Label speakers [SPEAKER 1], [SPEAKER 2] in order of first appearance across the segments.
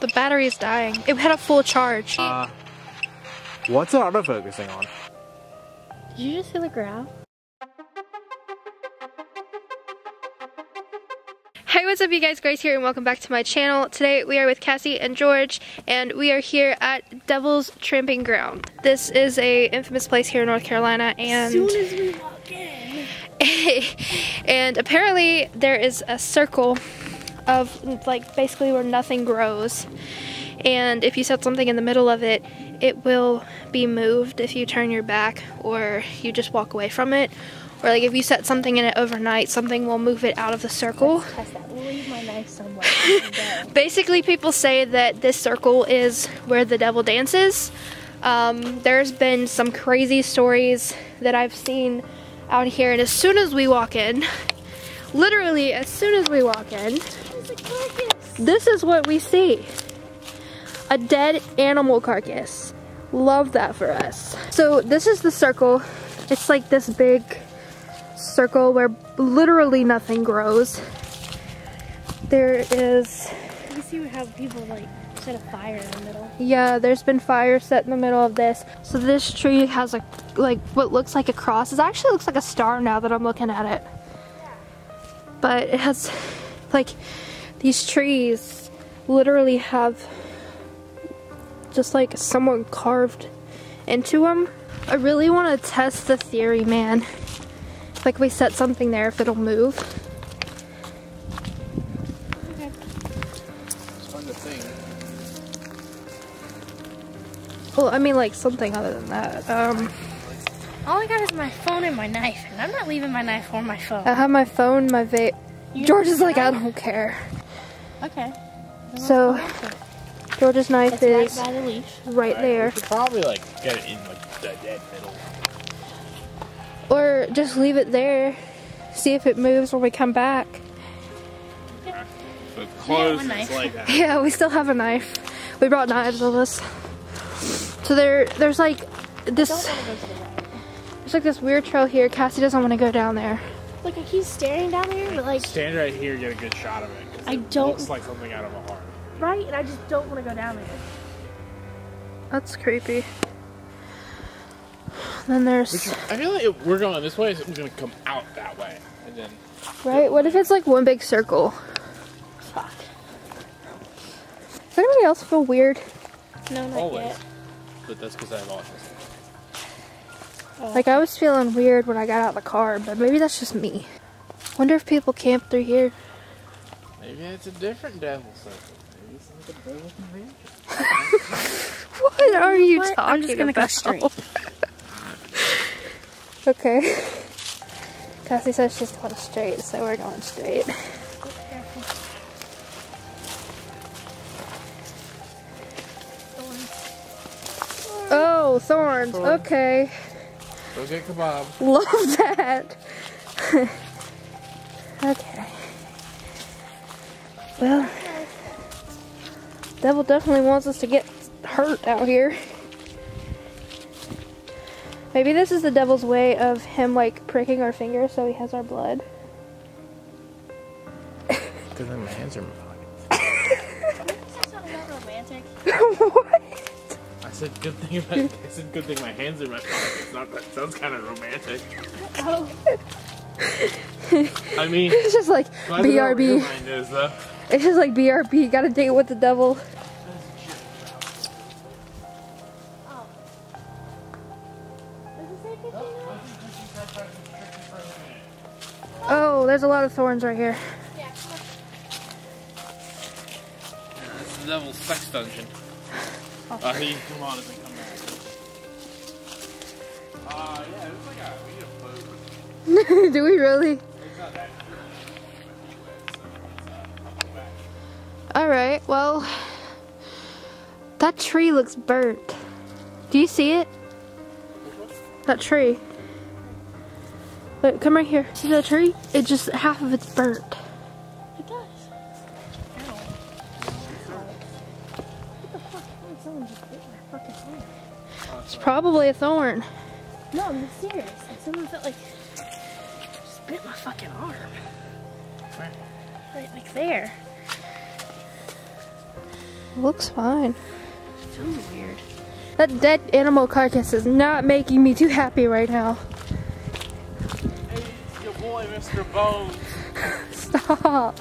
[SPEAKER 1] The battery is dying. It had a full charge.
[SPEAKER 2] Uh, what's it focusing on?
[SPEAKER 3] Did you just hear the growl?
[SPEAKER 1] Hey, what's up you guys? Grace here and welcome back to my channel. Today we are with Cassie and George and we are here at Devil's Tramping Ground. This is a infamous place here in North Carolina and
[SPEAKER 3] As soon as we walk in.
[SPEAKER 1] and apparently there is a circle of like basically where nothing grows. And if you set something in the middle of it it will be moved if you turn your back or you just walk away from it. Or like if you set something in it overnight something will move it out of the circle.
[SPEAKER 3] Test that. We'll leave my knife somewhere.
[SPEAKER 1] basically people say that this circle is where the devil dances. Um, there's been some crazy stories that i've seen out here and as soon as we walk in literally as soon as we walk in
[SPEAKER 3] It's a carcass.
[SPEAKER 1] this is what we see. A dead animal carcass. Love that for us. So this is the circle. It's like this big circle where literally nothing grows. There is
[SPEAKER 3] You see how people like set a fire in the middle.
[SPEAKER 1] yeah there's been fire set in the middle of this. So this tree has a like what looks like a cross. It actually looks like a star now that i'm looking at it. But it has like these trees literally have just like someone carved into them i really want to test the theory man. Like we set something there if it'll move well i mean like something other than that um
[SPEAKER 3] All I got is my phone and my knife, and I'm not leaving my knife or my phone.
[SPEAKER 1] i have my phone my vape
[SPEAKER 3] You-
[SPEAKER 1] george is like i don't care
[SPEAKER 3] okay.
[SPEAKER 1] So, George's knife
[SPEAKER 3] It's
[SPEAKER 1] is
[SPEAKER 3] right by the leash.
[SPEAKER 1] right there.
[SPEAKER 2] We should probably like get it in like the dead middle.
[SPEAKER 1] Or just leave it there. See if it moves when we come back.
[SPEAKER 2] So
[SPEAKER 3] close,
[SPEAKER 2] close,
[SPEAKER 3] it's
[SPEAKER 2] it's like that.
[SPEAKER 1] Yeah, we still have a knife. We brought knives with us. So there, there's like this,
[SPEAKER 3] Don't want to go to the right.
[SPEAKER 1] there's like this weird trail here. Cassie doesn't want to go down there.
[SPEAKER 3] Like I keep staring down there, but like
[SPEAKER 2] Stand right here, get a good shot of it.
[SPEAKER 3] I
[SPEAKER 2] it
[SPEAKER 3] don't-
[SPEAKER 2] Looks like something out of a horror.
[SPEAKER 3] right, and I just don't want to go down there.
[SPEAKER 1] That's creepy. Then there's,
[SPEAKER 2] I feel like if we're going this way, it's gonna come out that way, and then
[SPEAKER 1] right? What if it's like one big circle?
[SPEAKER 3] Fuck.
[SPEAKER 1] Does anybody else feel weird?
[SPEAKER 3] No, not
[SPEAKER 2] always.
[SPEAKER 3] yet.
[SPEAKER 2] But that's because I have autism.
[SPEAKER 1] Like I was feeling weird when I got out of the car, but maybe that's just me. Wonder if people camp through here.
[SPEAKER 2] Maybe it's a different devil circle. Maybe it's like a devil convention.
[SPEAKER 1] What are you
[SPEAKER 3] what?
[SPEAKER 1] talking
[SPEAKER 3] I'm just gonna go straight.
[SPEAKER 1] okay. Cassie says she's going straight, so we're going straight. Oh, thorns.
[SPEAKER 2] Thorns.
[SPEAKER 1] Okay.
[SPEAKER 2] Go get kebab.
[SPEAKER 1] Love that. okay. Well, devil definitely wants us to get hurt out here. Maybe this is the devil's way of him like pricking our fingers so he has our blood.
[SPEAKER 2] Because then my hands are in my pocket.
[SPEAKER 3] That's not that romantic.
[SPEAKER 1] what?
[SPEAKER 2] I said good thing. About, I said good thing. My hands are in my pocket. It's not. That sounds kind of romantic.
[SPEAKER 3] Oh,
[SPEAKER 2] I mean,
[SPEAKER 1] It's just like
[SPEAKER 2] I don't know what your
[SPEAKER 1] BRB.
[SPEAKER 2] mind is.
[SPEAKER 1] It's just like BRB. Got a date with the devil.
[SPEAKER 3] oh. Does it say 15 now?
[SPEAKER 1] Oh, there's a lot of thorns right here.
[SPEAKER 3] Yeah, come on.
[SPEAKER 2] This is the devil's sex dungeon. Uh, he come on as they come back. Uh, yeah, it's like a we need a float.
[SPEAKER 1] Do we really?
[SPEAKER 2] It's not that true. So it's uh, up the back.
[SPEAKER 1] Alright, well, that tree looks burnt. Do you see it? That tree. Wait, come right here. See that tree? It just, half of it's burnt.
[SPEAKER 3] Someone just bit my fucking arm.
[SPEAKER 1] It's probably a thorn.
[SPEAKER 3] No, I'm serious. Like someone felt like just bit my fucking arm.
[SPEAKER 2] Where?
[SPEAKER 3] Right, like there.
[SPEAKER 1] Looks fine.
[SPEAKER 3] Feels weird.
[SPEAKER 1] That dead animal carcass is not making me too happy right now.
[SPEAKER 2] Hey, it's your boy, Mr. Bones.
[SPEAKER 1] Stop.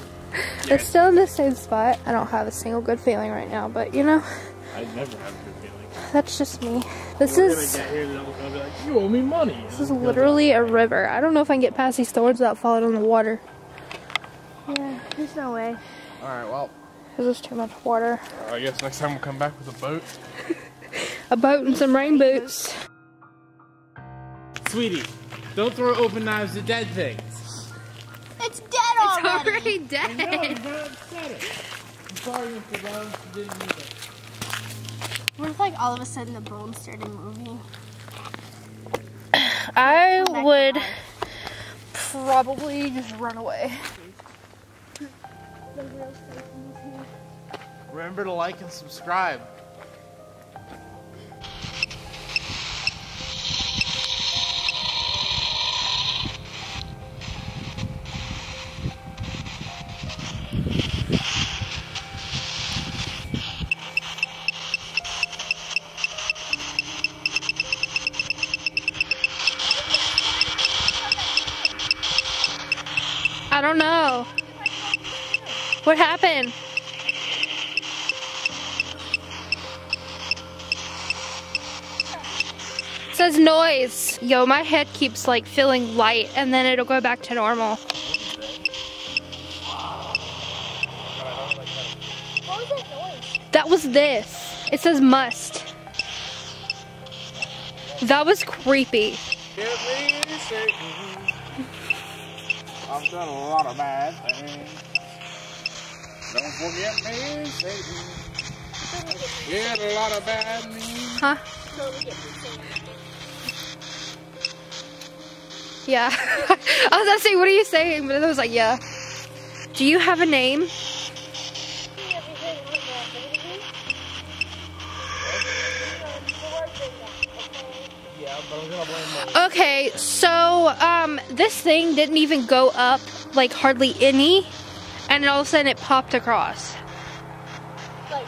[SPEAKER 1] It's still in the same spot. I don't have a single good feeling right now, but you know,
[SPEAKER 2] I never have a good feeling.
[SPEAKER 1] that's just me. This
[SPEAKER 2] We're
[SPEAKER 1] is
[SPEAKER 2] gonna get here, then I'm gonna like, you owe me money.
[SPEAKER 1] this is literally a river. I don't know if I can get past these thorns without falling in the water. Yeah, there's no way.
[SPEAKER 2] Alright, well,
[SPEAKER 1] There's just too much water.
[SPEAKER 2] I guess next time we'll come back with a boat.
[SPEAKER 1] A boat and some rain boots.
[SPEAKER 2] Sweetie, don't throw open knives at dead things.
[SPEAKER 3] It's dead
[SPEAKER 1] It's
[SPEAKER 3] already.
[SPEAKER 1] already dead.
[SPEAKER 2] No, you haven't said it. I'm sorry, Mr. Bones, you didn't need it.
[SPEAKER 3] What if like all of a sudden the bones started moving?
[SPEAKER 1] I would
[SPEAKER 3] alive.
[SPEAKER 1] probably just run away.
[SPEAKER 2] Remember to like and subscribe.
[SPEAKER 1] Don't know. What happened? It says noise. Yo, my head keeps like feeling light and then it'll go back to normal.
[SPEAKER 3] That?
[SPEAKER 1] That was this. It says must. That was creepy.
[SPEAKER 2] I've done a lot of bad things. Don't forget me, Satan. Did a lot of bad things.
[SPEAKER 1] Huh? Yeah. I was to say, what are you saying? But I was like, yeah. Do you have a name? Okay, so um, this thing didn't even go up like hardly any, and all of a sudden it popped across.
[SPEAKER 3] Like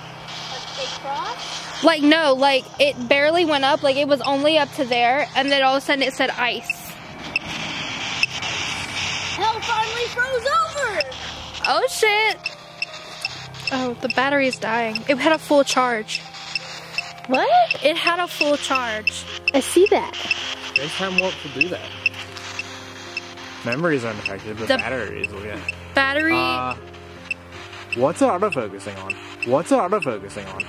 [SPEAKER 3] a?
[SPEAKER 1] Like no, like it barely went up. Like it was only up to there, and then all of a sudden it said ice.
[SPEAKER 3] Hell finally froze over!
[SPEAKER 1] Oh shit! Oh, the battery is dying. It had a full charge.
[SPEAKER 3] What?
[SPEAKER 1] It had a full charge.
[SPEAKER 3] I see that.
[SPEAKER 2] FaceTime Warp will do that. Memories aren't affected, but
[SPEAKER 1] The-
[SPEAKER 2] batteries will get.
[SPEAKER 1] Battery.
[SPEAKER 2] Uh, what's it autofocusing on? What's it autofocusing on?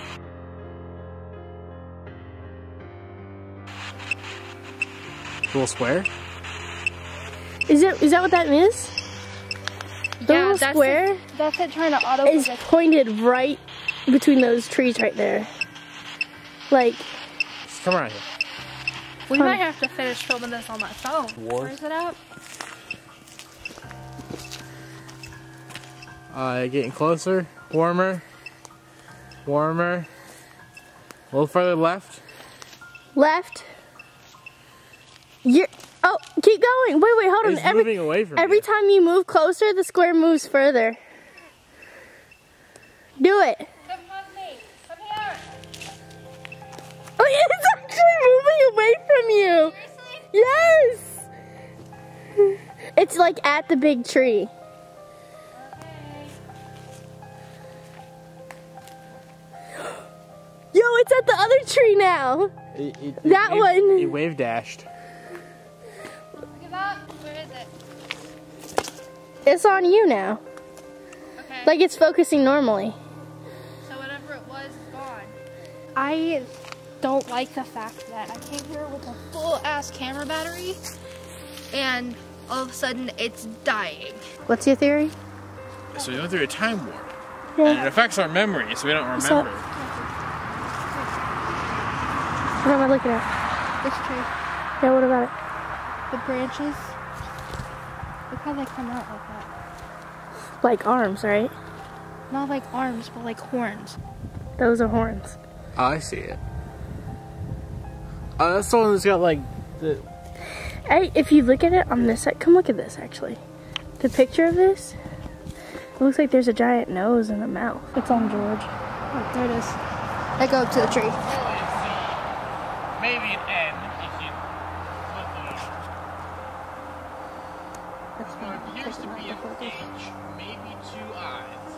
[SPEAKER 2] Little square?
[SPEAKER 3] Is it? Is that what that is? The
[SPEAKER 1] yeah,
[SPEAKER 3] little
[SPEAKER 1] that's
[SPEAKER 3] square
[SPEAKER 1] It, that's it trying to auto.
[SPEAKER 3] is pointed right between those trees right there. Like,
[SPEAKER 2] come around here.
[SPEAKER 1] We might have to finish filming this on my phone.
[SPEAKER 2] War.
[SPEAKER 1] Where's it up?
[SPEAKER 2] Uh, getting closer, warmer, warmer. A little further left.
[SPEAKER 3] left. You're. Oh, keep going. Wait, wait, hold on.
[SPEAKER 2] It's
[SPEAKER 3] Every
[SPEAKER 2] moving away from
[SPEAKER 3] every time you move closer, the square moves further. Do it. You.
[SPEAKER 1] Seriously?
[SPEAKER 3] Yes. It's like at the big tree. Yo, it's at the other tree now.
[SPEAKER 2] It- it-
[SPEAKER 3] That
[SPEAKER 2] it-
[SPEAKER 3] one.
[SPEAKER 2] It wave dashed.
[SPEAKER 1] Look at that. Where is it?
[SPEAKER 3] It's on you now.
[SPEAKER 1] Okay.
[SPEAKER 3] Like it's focusing normally.
[SPEAKER 1] So whatever it was gone. I don't like the fact that I came here with a full ass camera battery and all of a sudden it's dying.
[SPEAKER 3] What's your theory?
[SPEAKER 2] So we went through a time warp.
[SPEAKER 3] Yeah.
[SPEAKER 2] And it affects our memory, so we don't
[SPEAKER 3] So-
[SPEAKER 2] remember.
[SPEAKER 3] What am I looking at?
[SPEAKER 1] This tree,
[SPEAKER 3] Yeah, what about it?
[SPEAKER 1] the branches, look how they come out like that.
[SPEAKER 3] Like arms, right?
[SPEAKER 1] Not like arms, but like horns.
[SPEAKER 3] Those are horns.
[SPEAKER 2] I see it. Oh, that's the one that's got like the.
[SPEAKER 3] Hey, if you look at it on this side, come look at this actually. The picture of this, It looks like there's a giant nose and a mouth. It's on George.
[SPEAKER 1] Oh, there it is. I go up to the tree.
[SPEAKER 2] Maybe an N if you flip it.
[SPEAKER 1] That's
[SPEAKER 2] So it appears to be an H, maybe two I's.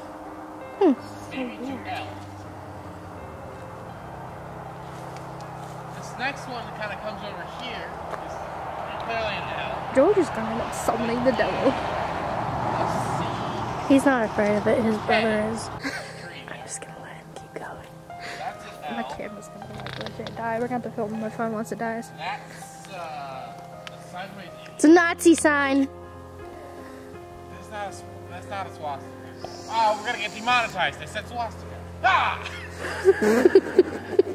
[SPEAKER 1] Hmm.
[SPEAKER 2] Maybe two L's. Next one that kind of comes over here is clearly an L.
[SPEAKER 1] George is gonna end up summoning the devil.
[SPEAKER 3] He's not afraid of it. His brother is. I'm just gonna let him keep going.
[SPEAKER 1] My camera's gonna like legit die. We're gonna have to film my phone once it dies.
[SPEAKER 2] That's uh, a sideways U.
[SPEAKER 3] It's a Nazi sign.
[SPEAKER 2] That's not a, that's not a swastika. Oh, we're gonna get demonetized. They said swastika. Ah!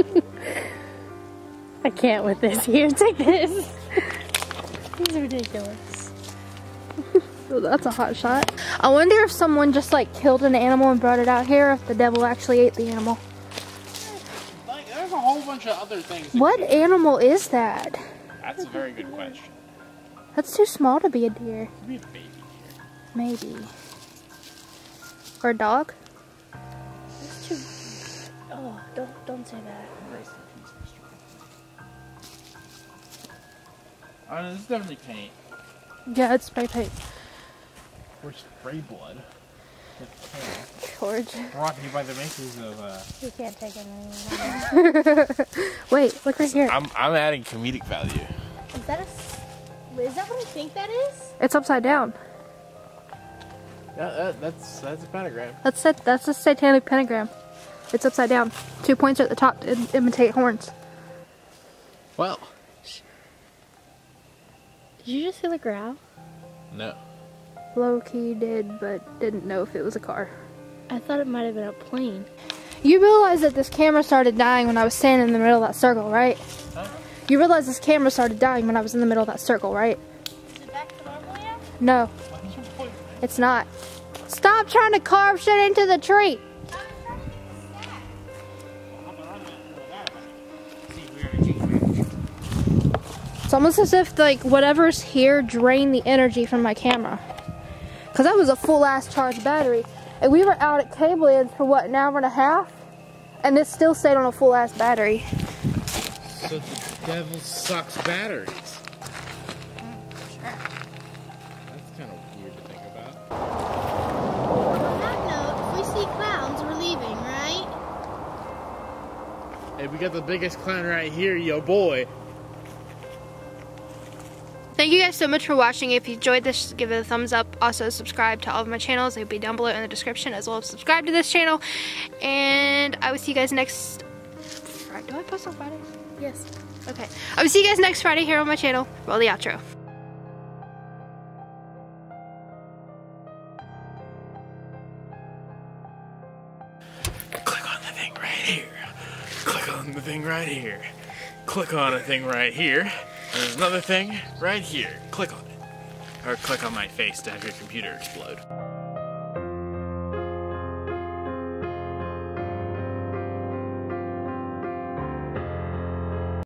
[SPEAKER 3] I can't with this. Here, take this. He's ridiculous.
[SPEAKER 1] Oh, that's a hot shot. I wonder if someone just like killed an animal and brought it out here, if the devil actually ate the animal.
[SPEAKER 2] Like, there's a whole bunch of other things.
[SPEAKER 1] What animal is that?
[SPEAKER 2] That's a very good question.
[SPEAKER 1] That's too small to be a deer.
[SPEAKER 2] Could be a baby. Deer.
[SPEAKER 1] Maybe. Or a dog?
[SPEAKER 3] That's too. Oh, don't don't say that.
[SPEAKER 2] No, this is definitely paint.
[SPEAKER 1] Yeah, it's spray paint.
[SPEAKER 2] Or spray blood.
[SPEAKER 1] George.
[SPEAKER 2] Brought to you by the makers of. Uh...
[SPEAKER 3] You can't take it anymore.
[SPEAKER 1] Wait, look right here.
[SPEAKER 2] I'm I'm adding comedic value.
[SPEAKER 3] Is that a? s- Is that what you think that is?
[SPEAKER 1] It's upside down.
[SPEAKER 2] Yeah, that, that's that's a pentagram.
[SPEAKER 1] That's it. That's a satanic pentagram. It's upside down. Two points at the top to imitate horns.
[SPEAKER 2] Well,
[SPEAKER 3] Did you just feel the growl?
[SPEAKER 2] no.
[SPEAKER 1] Low key did, but didn't know if it was a car.
[SPEAKER 3] I thought it might have been a plane.
[SPEAKER 1] You realize that this camera started dying when I was standing in the middle of that circle, right?
[SPEAKER 2] Huh?
[SPEAKER 1] You realize this camera started dying when I was in the middle of that circle, right?
[SPEAKER 3] Is it back to normal now?
[SPEAKER 1] No, it's not. Stop trying to carve shit into the tree. It's almost as if like whatever's here drained the energy from my camera. Cause that was a full ass charged battery. And we were out at Cable Inn for what, an hour and a half? And this still stayed on a full ass battery.
[SPEAKER 2] So the devil sucks batteries. That's kind of weird to think about.
[SPEAKER 3] On that note, if we see clowns, we're leaving, right?
[SPEAKER 2] Hey, we got the biggest clown right here, yo boy.
[SPEAKER 1] Thank you guys so much for watching. If you enjoyed this, give it a thumbs up. Also, subscribe to all of my channels. They'll be down below in the description, as well as subscribe to this channel. And I will see you guys next Friday. Do I post on Friday?
[SPEAKER 3] Yes.
[SPEAKER 1] Okay. I will see you guys next Friday here on my channel. Roll the outro.
[SPEAKER 2] Click on the thing right here. Click on the thing right here. Click on a thing right here. There's another thing right here. Click on it. Or click on my face to have your computer explode.